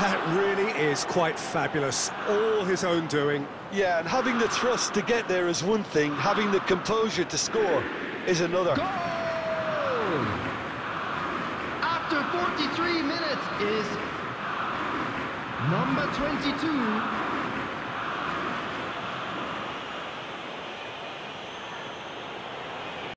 That really is quite fabulous. All his own doing. Yeah, and having the trust to get there is one thing, having the composure to score is another. Goal! After 43 minutes is number 22,